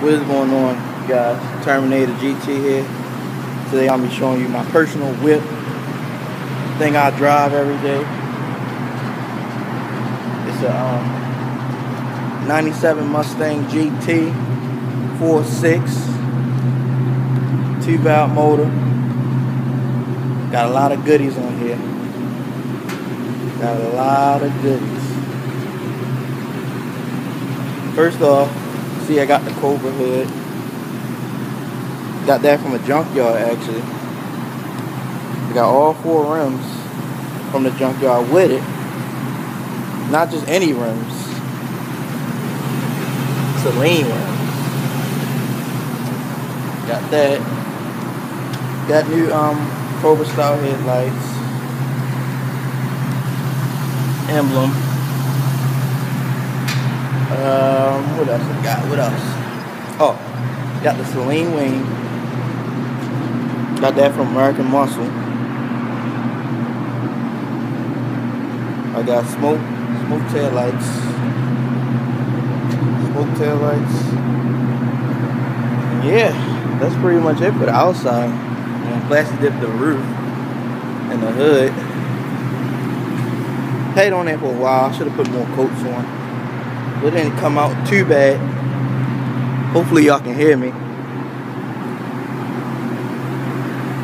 What is going on, guys? Terminator GT here. Today I'm be showing you my personal whip. Thing I drive every day. It's a um, 97 Mustang GT 4.6 two valve motor. Got a lot of goodies on here. Got a lot of goodies. First off, see I got the Cobra hood. Got that from a junkyard actually. I got all four rims from the junkyard with it. Not just any rims. Saleen rims. Got that. Got new um Cobra style headlights. Emblem. Um, what else I got? What else? Oh, got the Saleen wing. Got that from American Muscle. I got smoke, smoke tail lights. Smoke tail lights. Yeah, that's pretty much it for the outside. And plastic dip the roof and the hood. Paid on that for a while. I Should have put more coats on. It didn't come out too bad. Hopefully y'all can hear me.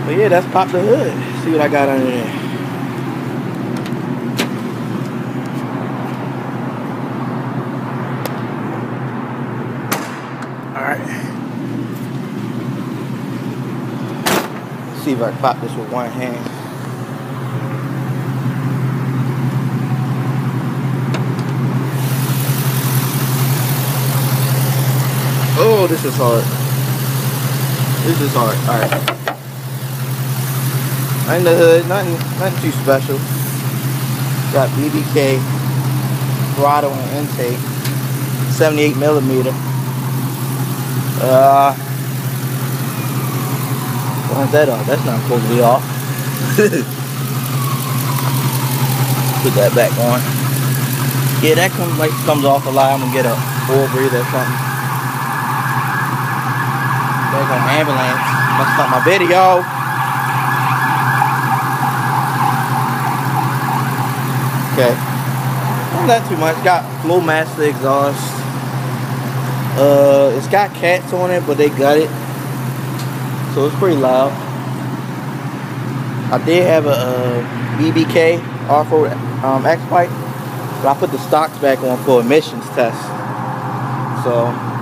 But yeah, that's pop the hood. See what I got under there. Alright. See if I can pop this with one hand. Oh, this is hard. This is hard. Alright. In the hood, nothing nothing too special. Got BBK throttle and intake. 78 millimeter. Uh why is that off? That's not supposed to be off. Put that back on. Yeah, that comes like comes off a lot. I'm gonna get a oil breather or something. There's an ambulance. Must stop my video. Okay. Not too much. Got Flowmaster exhaust. Uh, it's got cats on it, but they got it. So it's pretty loud. I did have a, a BBK off-road um, X-pipe, but I put the stocks back on for emissions test. So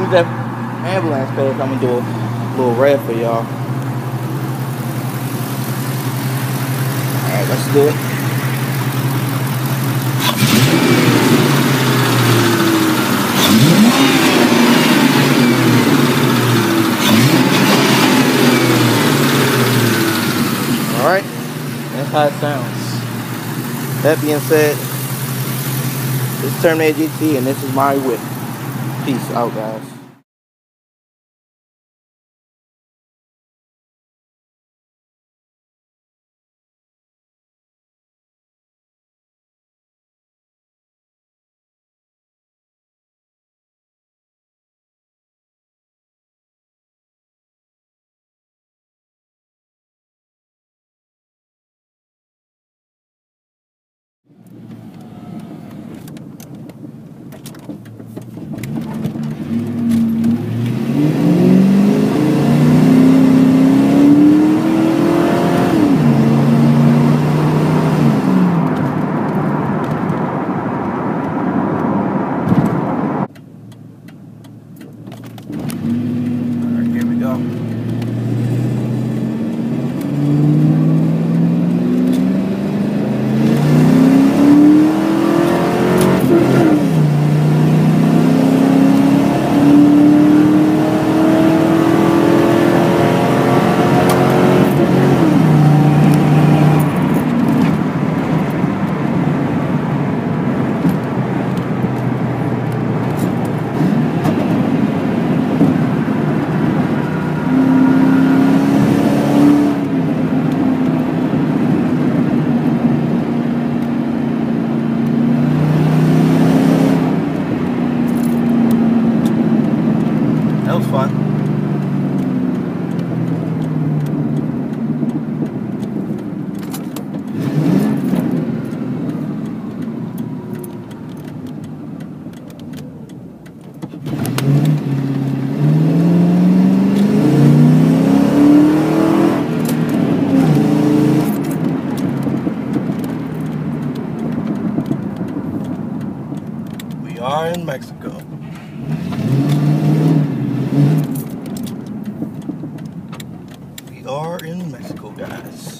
use that ambulance pass, I'm gonna do a little rev for y'all. Alright, let's do it. Alright, that's how it sounds. That being said, this is Terminator GT and this is my whip. Peace out, guys. We are in Mexico. We are in Mexico, guys.